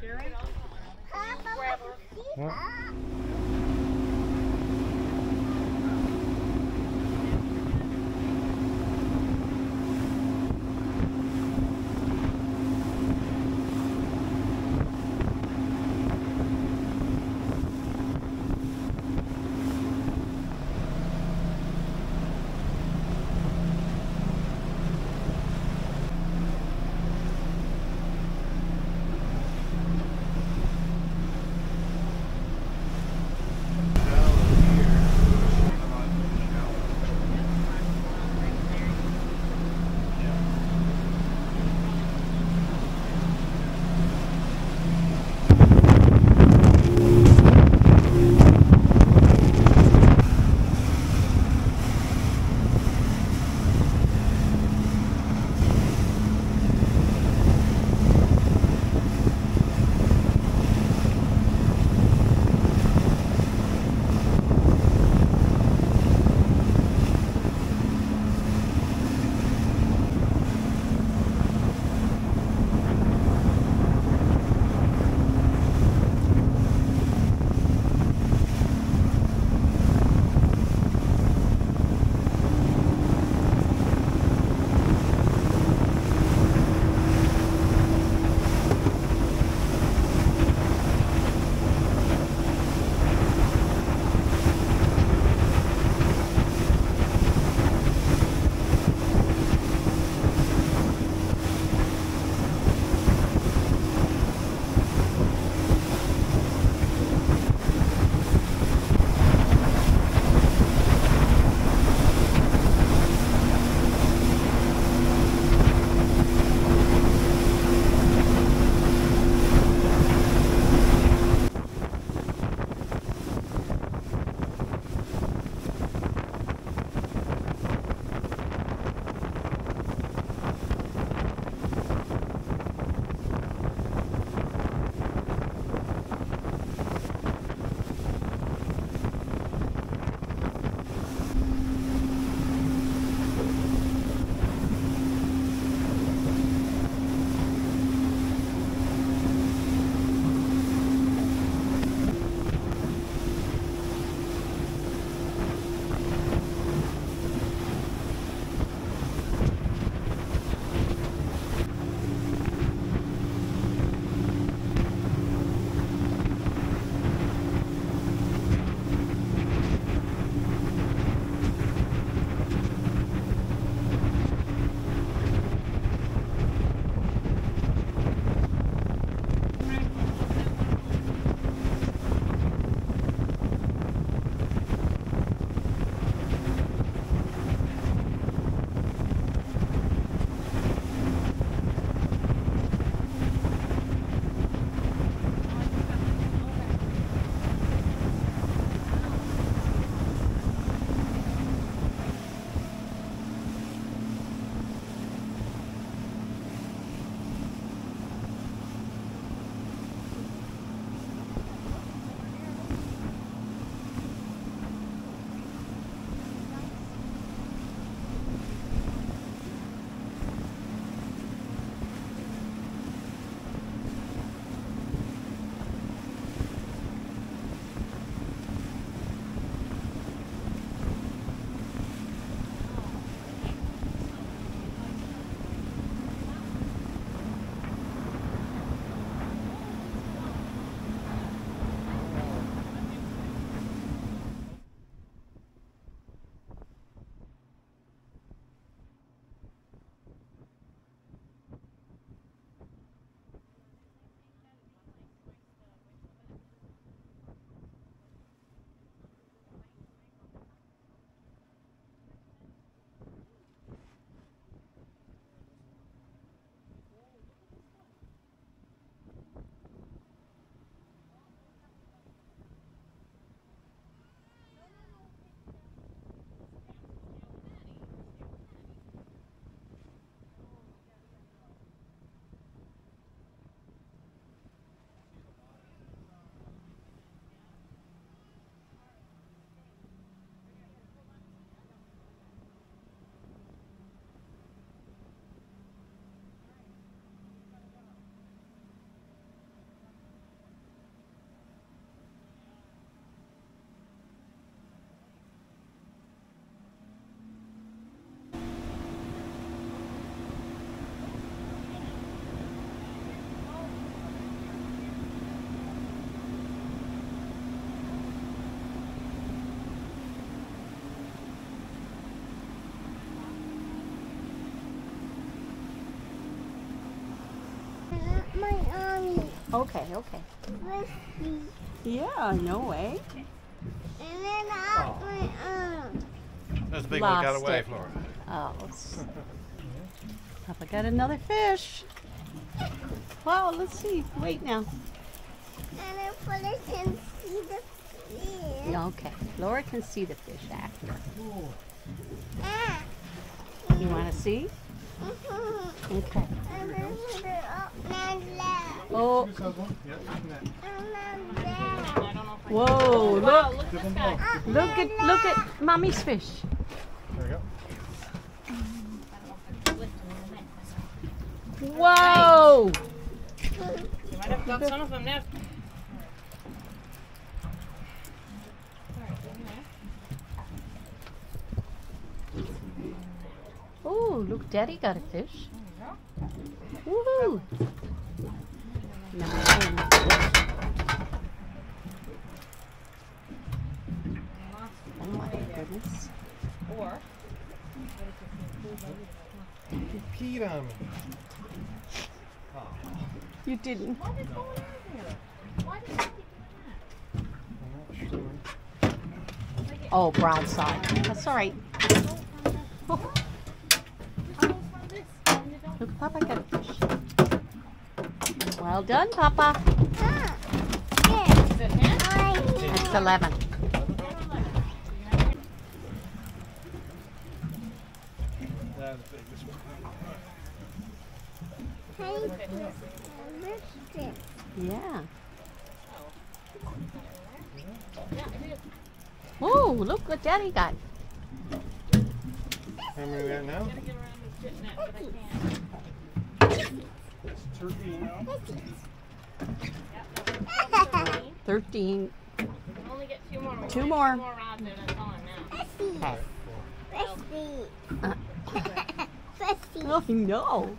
Gary? What? Okay, okay. Yeah, no way. And then out my arm. That's the big one got away, it. Flora. Oh. s- Papa got another fish. Wow, let's see. Wait now. And then Fuller can see the fish. Okay, Laura can see the fish after. Ah. You want to see? Okay. Oh, whoa! Look, Wow, look look at look at mommy's fish. There we go. Whoa! You might have got some of them now. Oh, look, Daddy got a fish. Woohoo! Nice. Oh my goodness. Or You peed on me. You didn't. why did go in there? Why did you I'm not sure. Oh, broadside. That's all right. Oh, look, Papa got a fish. Well done, Papa. Yeah. Is it him? Right here. That's 11. That's big. This one. Thank you. Biscuit. Yeah. Oh, look what Daddy got. How many we got now? 13 13. two more. Two more. more now. Let's see. Let's see. Oh, no.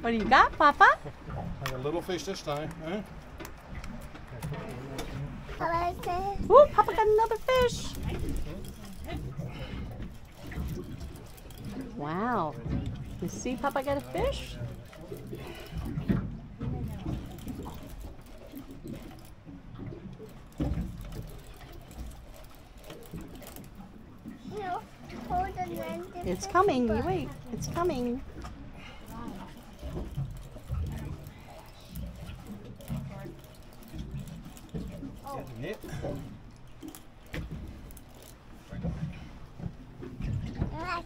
What do you got, Papa? I got a little fish this time. Huh? Oh, Papa got another fish. Wow. You see Papa got a fish? It's coming. You wait. It's coming.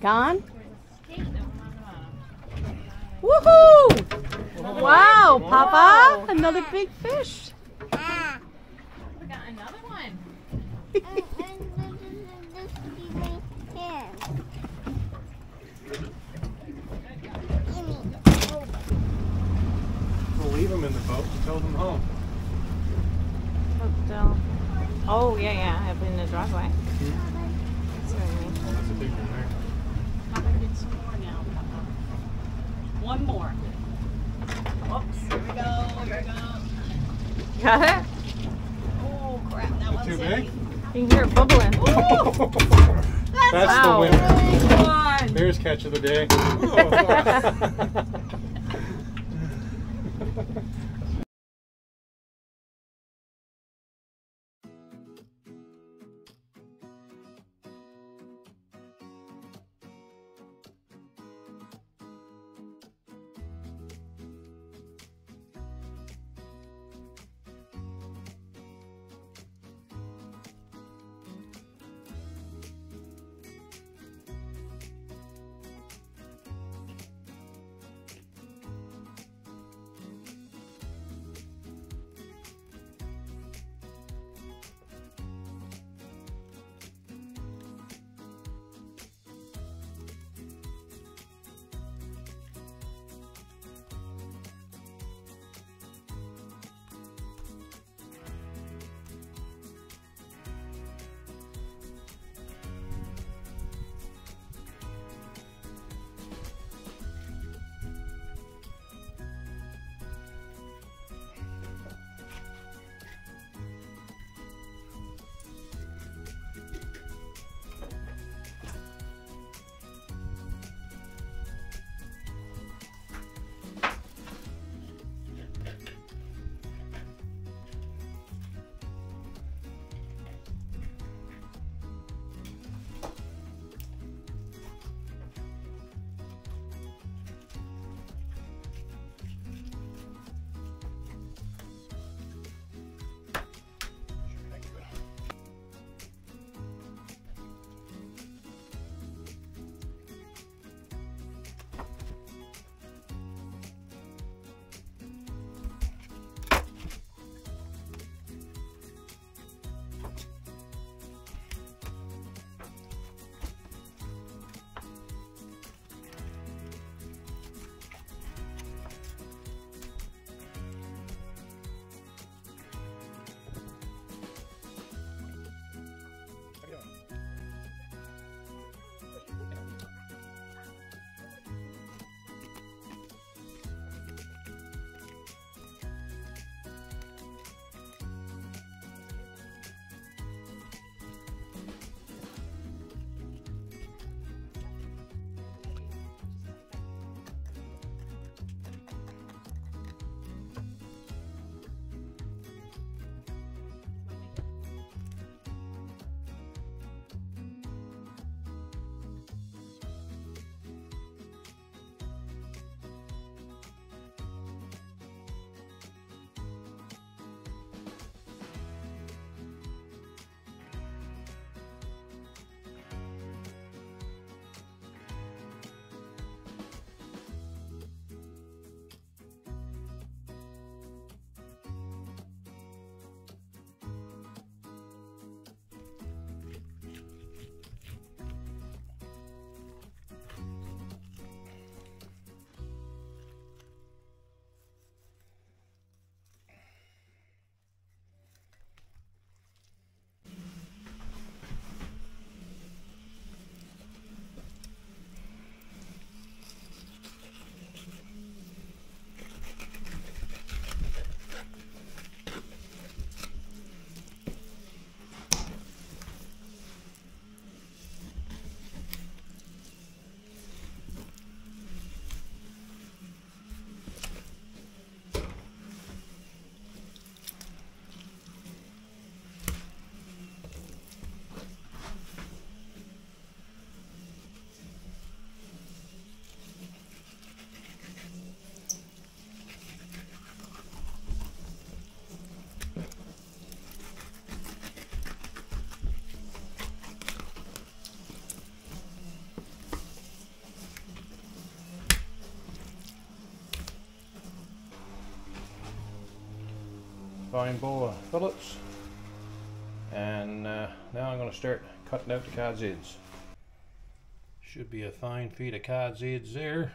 Gone? Skate that one on the bottom. Woohoo! Wow, Papa. Another big fish. Ah. We got another one. and, and this is this is my hand. Gimme. We'll leave them in the boat and tow them home. But, uh, oh, yeah, yeah. Up in the driveway. That's what I mean. Oh, that's a big one there. Papa get some more now, Papa. One more. Oops, here we go, here we go. Got it? Oh, crap, that one's Too heavy. big? You can hear it bubbling. That's Wow. the winner. Come. There's catch of the day. fine bowl of fillets. And uh, now I'm going to start cutting out the cod's heads. Should be a fine feed of cod's heads there.